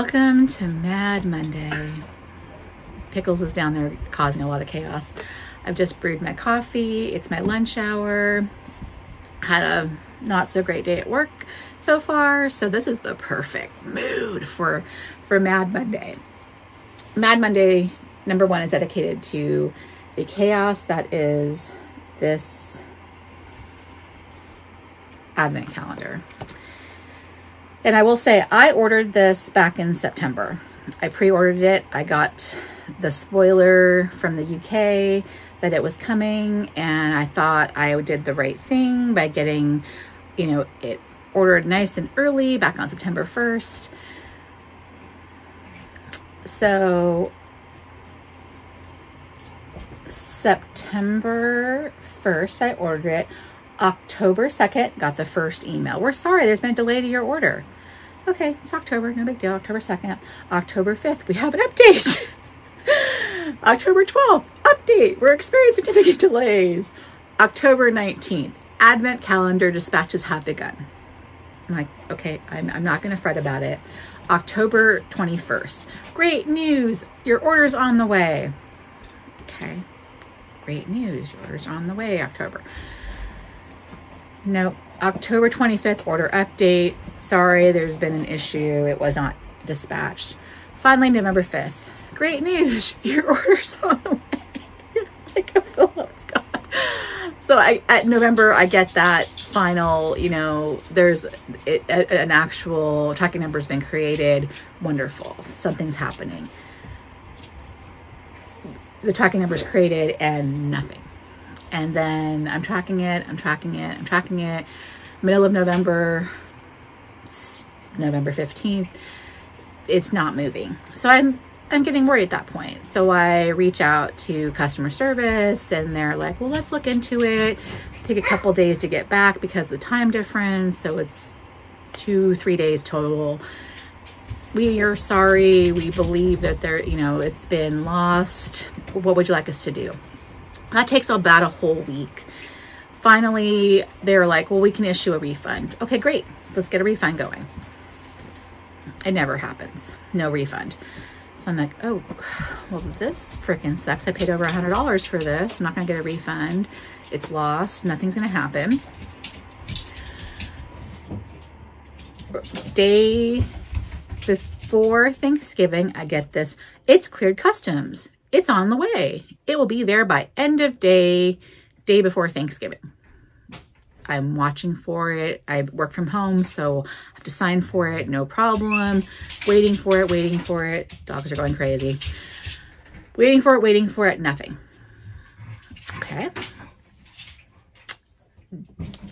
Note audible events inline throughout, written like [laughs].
Welcome to Mad Monday. Pickles is down there causing a lot of chaos. I've just brewed my coffee. It's my lunch hour. Had a not so great day at work so far, so this is the perfect mood for for Mad Monday. Mad Monday number 1 is dedicated to the chaos that is this advent calendar. And I will say, I ordered this back in September. I pre-ordered it. I got the spoiler from the UK that it was coming and I thought I did the right thing by getting, you know, it ordered nice and early back on September 1st. So September 1st, I ordered it. October 2nd, got the first email. We're sorry, there's been a delay to your order. Okay, it's October, no big deal. October 2nd. October 5th, we have an update. [laughs] October 12th, update. We're experiencing significant delays. October 19th, Advent calendar dispatches have begun. I'm like, okay, I'm, I'm not to fret about it. October 21st, great news. Your order's on the way. Okay, great news. Your order's on the way, October. Nope. October 25th, order update. Sorry, there's been an issue. It was not dispatched. Finally, November 5th. Great news. [laughs] Your order's on the way. [laughs] like a Philip God. So I, at November, I get that final, you know, there's it, a, an actual tracking number has been created. Wonderful. Something's happening. The tracking number is created and nothing and then I'm tracking it, I'm tracking it, I'm tracking it. Middle of November, November 15th, it's not moving. So I'm I'm getting worried at that point. So I reach out to customer service and they're like, well, let's look into it. Take a couple days to get back because of the time difference. So it's two, three days total. We are sorry. We believe that there, you know, it's been lost. What would you like us to do? That takes about a whole week. Finally, they were like, well, we can issue a refund. Okay, great. Let's get a refund going. It never happens. No refund. So I'm like, oh, well, this freaking sucks. I paid over a $100 for this. I'm not going to get a refund. It's lost. Nothing's going to happen. Day before Thanksgiving, I get this. It's cleared customs it's on the way. It will be there by end of day, day before Thanksgiving. I'm watching for it. I work from home, so I have to sign for it. No problem. Waiting for it, waiting for it. Dogs are going crazy. Waiting for it, waiting for it. Nothing. Okay.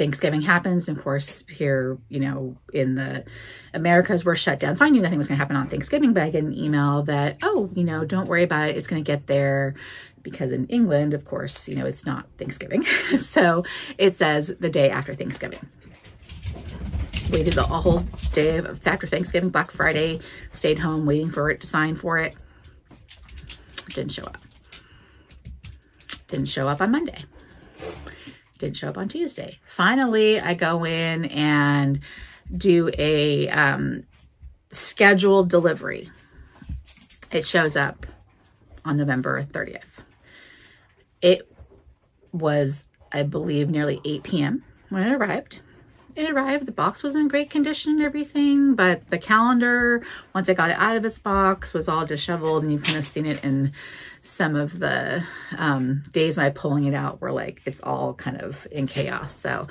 Thanksgiving happens. And of course, here, you know, in the Americas, we're shut down. So I knew nothing was going to happen on Thanksgiving, but I get an email that, oh, you know, don't worry about it. It's going to get there because in England, of course, you know, it's not Thanksgiving. [laughs] so it says the day after Thanksgiving. Waited the whole day of, after Thanksgiving, Black Friday, stayed home waiting for it to sign for it. Didn't show up. Didn't show up on Monday didn't show up on Tuesday. Finally, I go in and do a um, scheduled delivery. It shows up on November 30th. It was, I believe, nearly 8 p.m. when it arrived. It arrived, the box was in great condition and everything, but the calendar, once I got it out of its box, was all disheveled and you've kind of seen it in some of the um, days I pulling it out were like, it's all kind of in chaos. So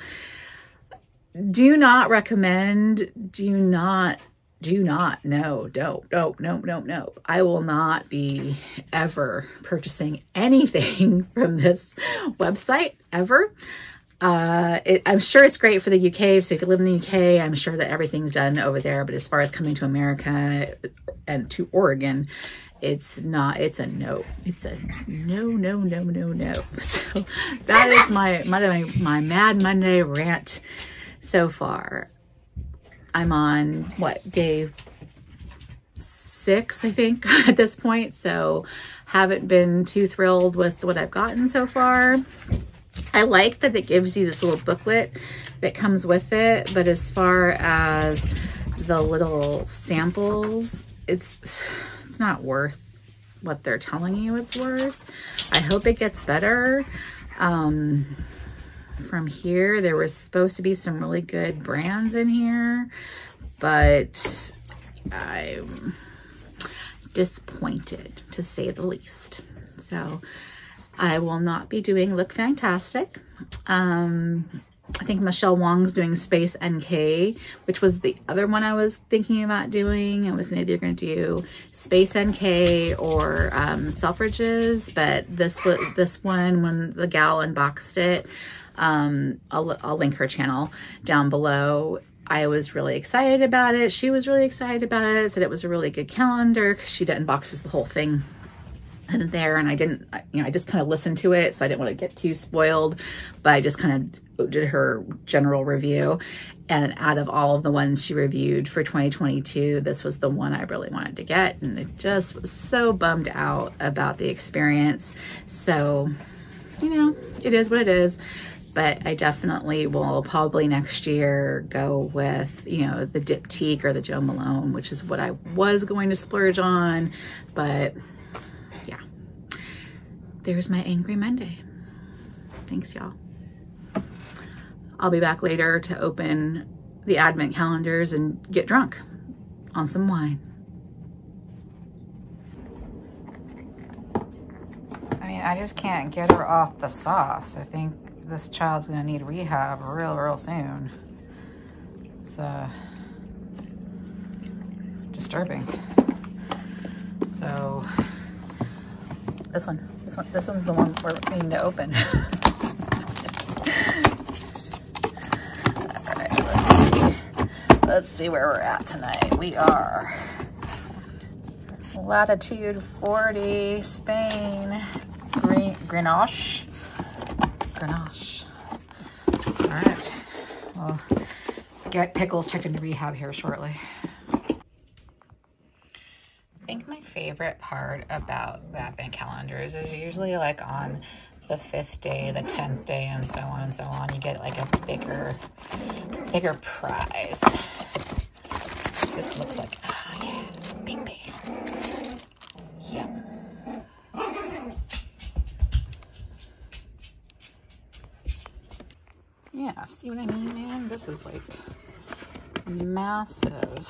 do not recommend, do not, do not, no, no, no, no, no, no. I will not be ever purchasing anything [laughs] from this website ever. Uh, it, I'm sure it's great for the UK. So if you live in the UK, I'm sure that everything's done over there. But as far as coming to America and to Oregon, it's not it's a no. It's a no no no no no. [laughs] So that is my my my mad monday rant so far. I'm on what day six i think [laughs] at this point. So haven't been too thrilled with what i've gotten so far. I like that it gives you this little booklet that comes with it but as far as the little samples it's it's not worth what they're telling you it's worth. I hope it gets better. Um, from here, there was supposed to be some really good brands in here, but I'm disappointed to say the least. So I will not be doing Look Fantastic. Um, I think Michelle Wong's doing Space NK, which was the other one I was thinking about doing. I was either going to do Space NK or um, Selfridges, but this was this one when the gal unboxed it. Um, I'll, I'll link her channel down below. I was really excited about it. She was really excited about it. Said it was a really good calendar because she unboxes the whole thing in there and I didn't, you know, I just kind of listened to it. So I didn't want to get too spoiled, but I just kind of did her general review. And out of all of the ones she reviewed for 2022, this was the one I really wanted to get. And it just was so bummed out about the experience. So, you know, it is what it is but I definitely will probably next year go with, you know, the Diptyque or the Jo Malone, which is what I was going to splurge on, but yeah, there's my Angry Monday. Thanks, y'all. I'll be back later to open the advent calendars and get drunk on some wine. I mean, I just can't get her off the sauce. I think this child's gonna need rehab real, real soon. It's uh, disturbing. So, this one. This one, this one's the one we're needing to open. [laughs] let's see where we're at tonight. We are latitude 40, Spain, Grenache. Grenache. All right. Well, get Pickles checked into rehab here shortly. I think my favorite part about the Advent calendars is usually like on the fifth day, the tenth day, and so on and so on. You get like a bigger, bigger prize. This looks like, oh yeah, big big. Yum. Yeah, see what I mean, man? This is like massive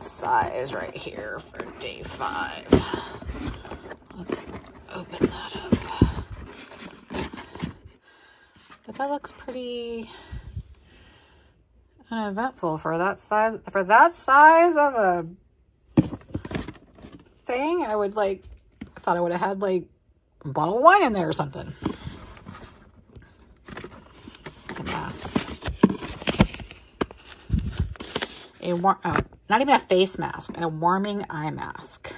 size right here for day five. Let's open that up. But that looks pretty uneventful for that size. For that size of a thing, I would like, I thought I would have had like a bottle of wine in there or something. It's a mask. A warm, oh, not even a face mask, and a warming eye mask.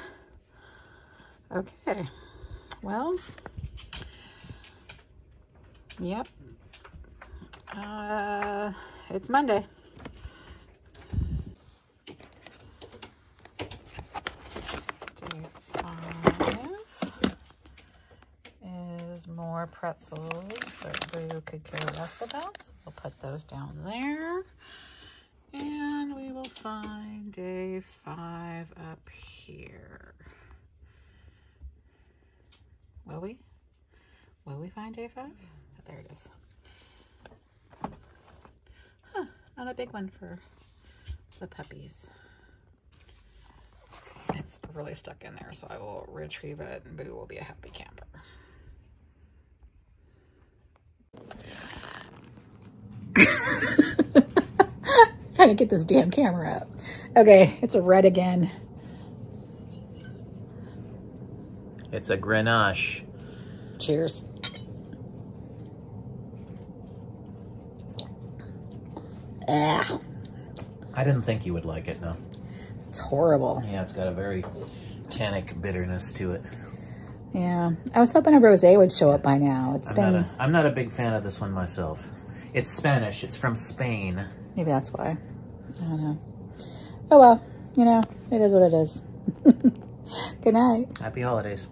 Okay. Well, yep. Uh, it's Monday. Day five is more pretzels that Boo could care less about. So we'll put those down there. And we will find day five up here. Will we? Will we find day five? Oh, there it is. Huh, not a big one for the puppies. It's really stuck in there, so I will retrieve it and Boo will be a happy camper. [laughs] trying to get this damn camera up. Okay, it's a red again. It's a Grenache. Cheers. Ah. I didn't think you would like it, no. It's horrible. Yeah, it's got a very tannic bitterness to it. Yeah, I was hoping a rosé would show up by now. It's I'm been. Not a, I'm not a big fan of this one myself. It's Spanish. It's from Spain. Maybe that's why. I don't know. Oh well, you know, it is what it is. [laughs] Good night. Happy holidays.